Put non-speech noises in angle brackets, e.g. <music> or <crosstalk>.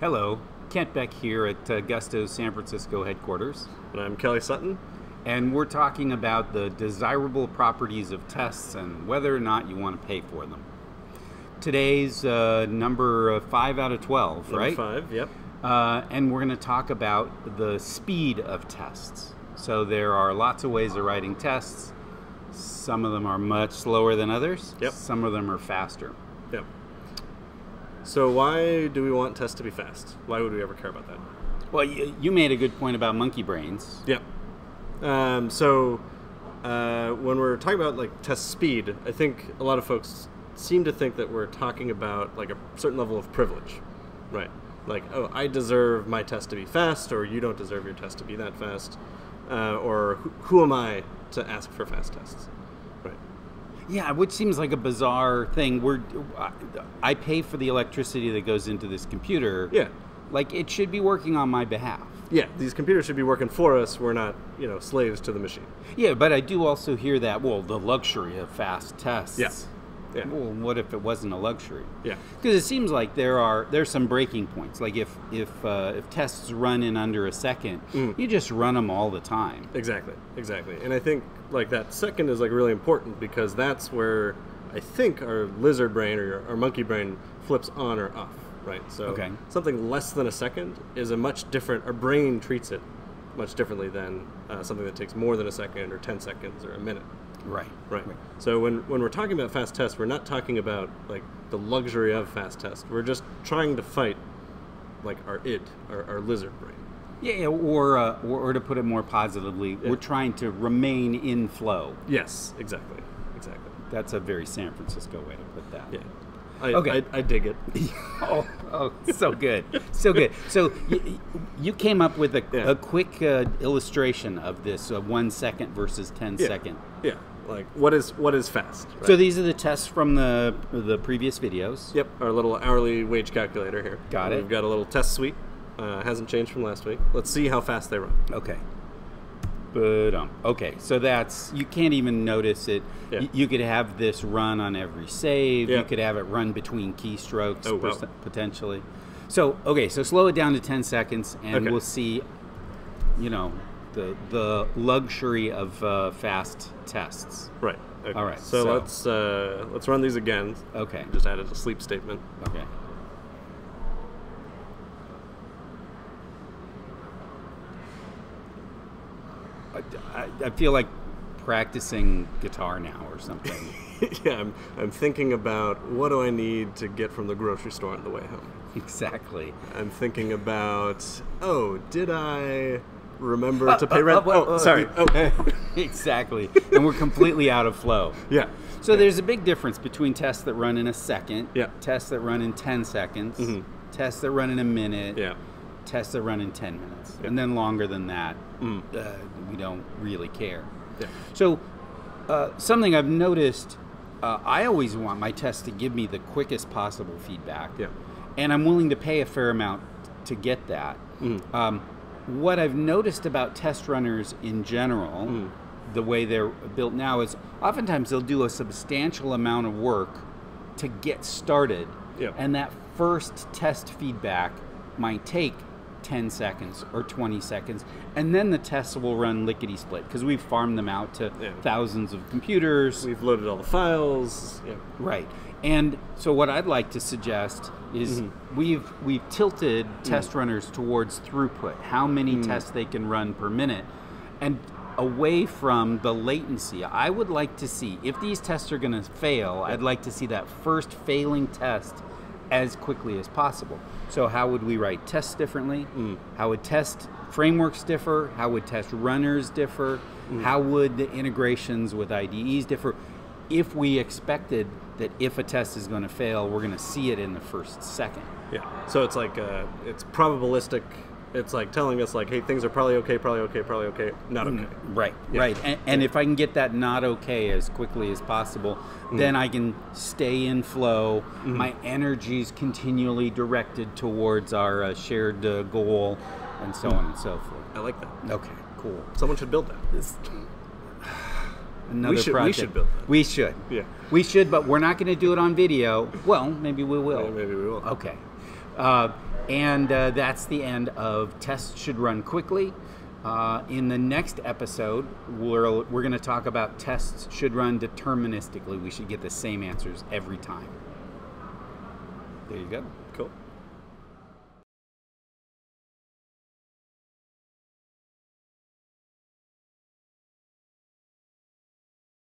Hello, Kent Beck here at uh, Gusto's San Francisco headquarters, And I'm Kelly Sutton. and we're talking about the desirable properties of tests and whether or not you want to pay for them. Today's uh, number uh, 5 out of 12, Number right? five, yep. Uh, and we're going to talk about the speed of tests. So there are lots of ways of writing tests. Some of them are much slower than others. Yep. Some of them are faster. Yep. So why do we want tests to be fast? Why would we ever care about that? Well, you, you made a good point about monkey brains. Yep. Um, so uh, when we're talking about like test speed, I think a lot of folks seem to think that we're talking about like a certain level of privilege, right? Like, oh, I deserve my test to be fast, or you don't deserve your test to be that fast, uh, or who, who am I to ask for fast tests, right? Yeah, which seems like a bizarre thing. We're, I pay for the electricity that goes into this computer. Yeah. Like it should be working on my behalf. Yeah, these computers should be working for us. We're not, you know, slaves to the machine. Yeah, but I do also hear that, well, the luxury of fast tests. Yeah. Yeah. Well, what if it wasn't a luxury? Yeah. Because it seems like there are there's some breaking points. Like if if uh, if tests run in under a second, Mm. you just run them all the time. Exactly, exactly. And I think like that second is like really important because that's where I think our lizard brain or our monkey brain flips on or off, right? So Okay. something less than a second is a much different. Our brain treats it much differently than uh, something that takes more than a second or ten seconds or a minute. Right. Right. So when, when we're talking about fast tests, we're not talking about like the luxury of fast tests. We're just trying to fight like our id, our, our lizard brain. Yeah, yeah, or, uh, or or to put it more positively, Yeah. we're trying to remain in flow. Yes, exactly, exactly. That's a very San Francisco way to put that. Yeah. I, Okay. I, I dig it. <laughs> oh, oh, so good, so good. So you, you came up with a, Yeah. a quick uh, illustration of this uh, one second versus ten Yeah. second. Yeah. Like what is what is fast? right? So these are the tests from the the previous videos. Yep, our little hourly wage calculator here. Got it. We've got a little test suite. Uh, hasn't changed from last week. Let's see how fast they run. Okay. But um, okay, so that's you can't even notice it. Yeah. Y- you could have this run on every save. Yeah. You could have it run between keystrokes Oh, wow. potentially. So okay, so slow it down to ten seconds, and Okay. we'll see. You know, the the luxury of uh, fast tests. Right. Okay. All right, So, so- let's uh, let's run these again. Okay. Just added a sleep statement. Okay. I, I, I feel like practicing guitar now or something. <laughs> yeah, I'm, I'm thinking about what do I need to get from the grocery store on the way home. exactly. I'm thinking about oh, did I remember to pay Uh, rent? uh, uh, oh, uh, sorry. <laughs> Oh, exactly. And we're completely out of flow. yeah. So there's a big difference between tests that run in a second, Yeah. tests that run in 10 seconds, mm-hmm. tests that run in a minute, Yeah. tests that run in 10 minutes. Yeah. And then longer than that, Mm. uh, we don't really care. Yeah. So, uh, something I've noticed, uh, I always want my tests to give me the quickest possible feedback. Yeah. And I'm willing to pay a fair amount to get that. Mhm. Um, what I've noticed about test runners in general, Mm. the way they're built now, is oftentimes they'll do a substantial amount of work to get started. Yeah. And that first test feedback might take 10 seconds or 20 seconds. And then the tests will run lickety split because we've farmed them out to Yeah. thousands of computers. We've loaded all the files. Yeah. Right. And so what I'd like to suggest is Mm-hmm. we've we've tilted Mm. test runners towards throughput, how many tests they can run per minute, and away from the latency. I would like to see if these tests are going to fail, I'd like to see that first failing test as quickly as possible. So how would we write tests differently? Mm. How would test frameworks differ? How would test runners differ? Mm. How would the integrations with IDEs differ? If we expected that if a test is going to fail, we're going to see it in the first second. Yeah. So it's like uh, it's probabilistic. It's like telling us like, hey, things are probably okay, probably okay, probably okay, not okay. Right, Yeah. right. And, and if I can get that not okay as quickly as possible, Mm. then I can stay in flow. Mm-hmm. My energy's continually directed towards our uh, shared uh, goal, and so on and so forth. I like that. Okay, cool. Someone should build that. Another should- we should build that. We should. Yeah. We should, but we're not going to do it on video. Well, maybe we will. Yeah, maybe we will. Okay. Uh, and uh, that's the end of tests should run quickly. Uh, in the next episode, we're, we're going to talk about tests should run deterministically. We should get the same answers every time. There you go.